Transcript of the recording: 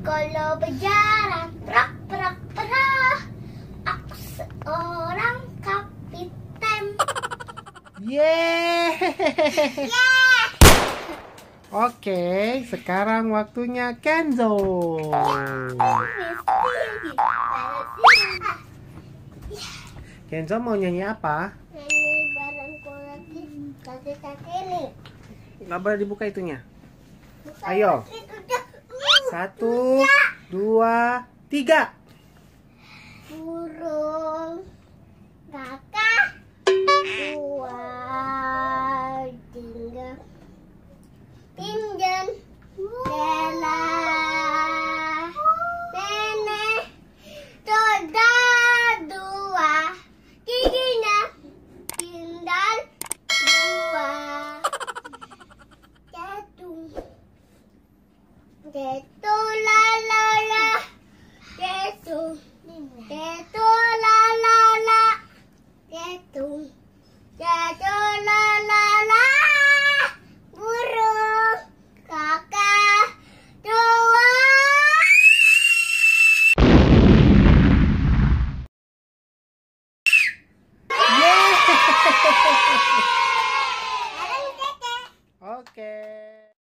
Kalau berjalan prak prak prak. Aku seorang kapiten. Yeay. yeah Oke, sekarang waktunya Kenzo. Kenzo mau nyanyi apa? ini barangku lagi Nggak boleh dibuka itunya. Ayo. Satu, dua, tiga. burung de tu la la ハハハハ。